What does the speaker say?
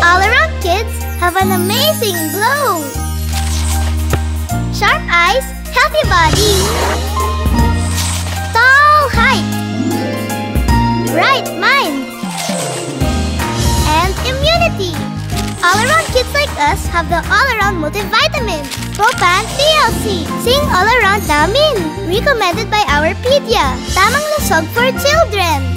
All around kids have an amazing glow. Sharp eyes, healthy body. Tall height. Bright mind. And immunity. All-around kids like us have the all-around multivitamin. Propan TLC. Sing all-around namin. Recommended by our pedia. Tamang lusog for children.